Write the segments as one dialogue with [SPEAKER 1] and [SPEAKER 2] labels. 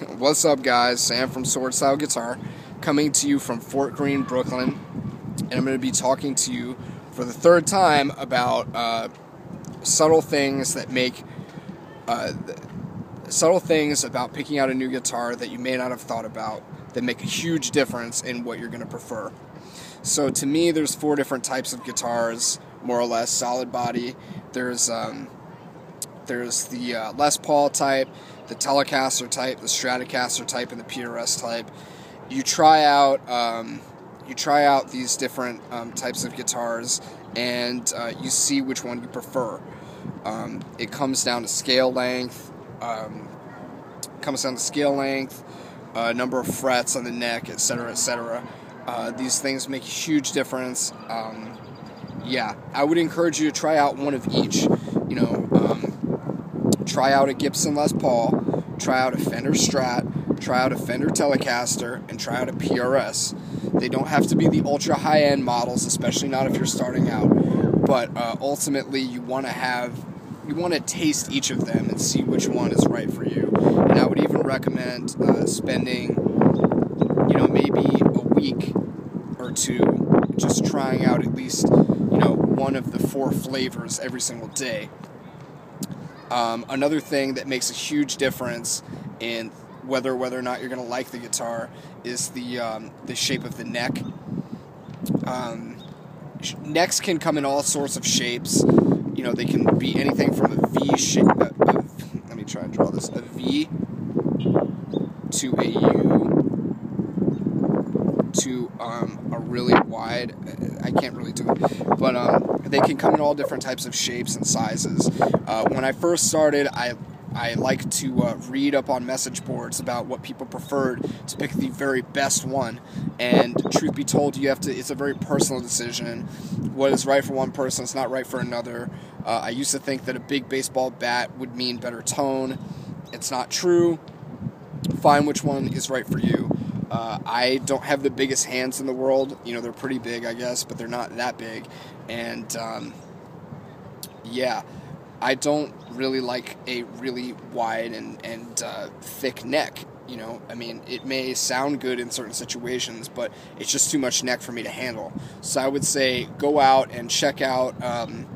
[SPEAKER 1] What's up, guys? Sam from Sword Style Guitar, coming to you from Fort Greene, Brooklyn, and I'm going to be talking to you for the third time about uh, subtle things that make uh, subtle things about picking out a new guitar that you may not have thought about that make a huge difference in what you're going to prefer. So, to me, there's four different types of guitars, more or less solid body. There's um, there's the uh, Les Paul type, the Telecaster type, the Stratocaster type, and the PRS type. You try out um, you try out these different um, types of guitars, and uh, you see which one you prefer. Um, it comes down to scale length. Um, comes down to scale length, uh, number of frets on the neck, etc., etc. Uh, these things make a huge difference. Um, yeah, I would encourage you to try out one of each. You know, um, try out a Gibson Les Paul, try out a Fender Strat, try out a Fender Telecaster, and try out a PRS. They don't have to be the ultra high end models, especially not if you're starting out. But uh, ultimately, you want to have you want to taste each of them and see which one is right for you. And I would even recommend uh, spending, you know, maybe a week or two just trying out at least, you know, one of the four flavors every single day. Um, another thing that makes a huge difference in whether whether or not you're going to like the guitar is the um, the shape of the neck. Um, necks can come in all sorts of shapes. You know, they can be anything from a V shape. A, a, let me try and draw this. A V to a U to um, a really wide. I can't really do it, but um, they can come in all different types of shapes and sizes. Uh, when I first started, I I like to uh, read up on message boards about what people preferred to pick the very best one. And truth be told, you have to. It's a very personal decision. What is right for one person is not right for another. Uh, I used to think that a big baseball bat would mean better tone. It's not true. Find which one is right for you. Uh, I don't have the biggest hands in the world. You know, they're pretty big, I guess, but they're not that big. And um, yeah, I don't really like a really wide and, and uh, thick neck. You know, I mean, it may sound good in certain situations, but it's just too much neck for me to handle. So I would say go out and check out um,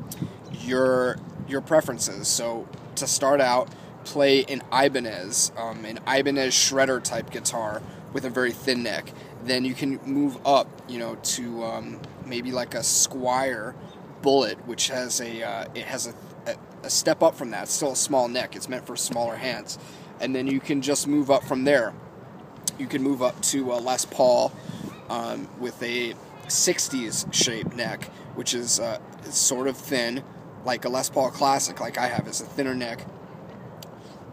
[SPEAKER 1] your your preferences. So to start out, play an Ibanez, um, an Ibanez shredder type guitar with a very thin neck. Then you can move up, you know, to um, maybe like a Squier Bullet, which has a uh, it has a, a, a step up from that. It's still a small neck. It's meant for smaller hands, and then you can just move up from there. You can move up to a Les Paul um, with a 60s shape neck, which is uh, sort of thin, like a Les Paul Classic, like I have. It's a thinner neck.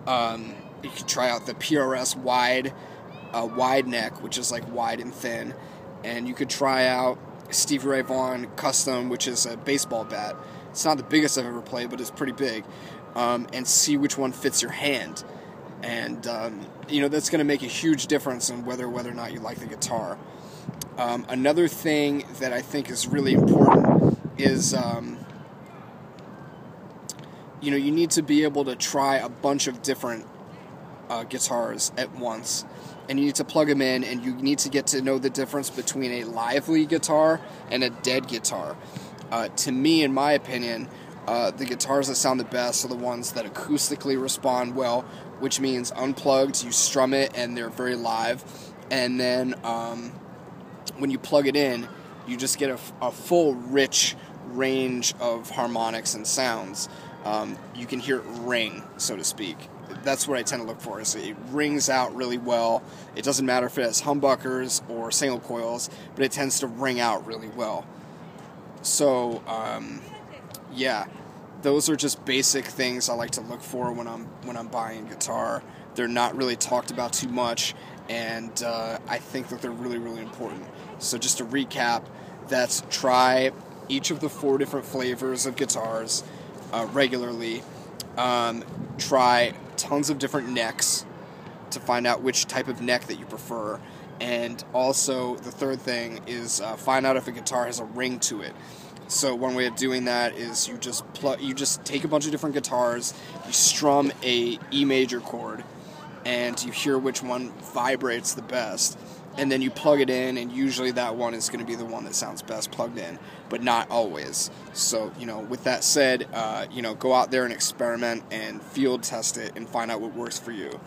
[SPEAKER 1] Um, you can try out the PRS wide a wide neck, which is like wide and thin, and you could try out Stevie Ray Vaughan Custom, which is a baseball bat. It's not the biggest I've ever played, but it's pretty big, um, and see which one fits your hand. And um, you know that's going to make a huge difference in whether whether or not you like the guitar. Um, another thing that I think is really important is um, you know you need to be able to try a bunch of different uh, guitars at once and you need to plug them in and you need to get to know the difference between a lively guitar and a dead guitar. Uh, to me, in my opinion, uh, the guitars that sound the best are the ones that acoustically respond well, which means unplugged, you strum it and they're very live. And then um, when you plug it in, you just get a, a full, rich range of harmonics and sounds. Um, you can hear it ring, so to speak that's what I tend to look for. Is it rings out really well. It doesn't matter if it has humbuckers or single coils, but it tends to ring out really well. So um, yeah, those are just basic things I like to look for when I'm when I'm buying guitar. They're not really talked about too much, and uh, I think that they're really really important. So just to recap, that's try each of the four different flavors of guitars uh, regularly. Um, try tons of different necks to find out which type of neck that you prefer. And also, the third thing is uh, find out if a guitar has a ring to it. So one way of doing that is you just pl- you just take a bunch of different guitars, you strum a E major chord, and you hear which one vibrates the best. And then you plug it in, and usually that one is going to be the one that sounds best plugged in, but not always. So, you know, with that said, uh, you know, go out there and experiment and field test it and find out what works for you.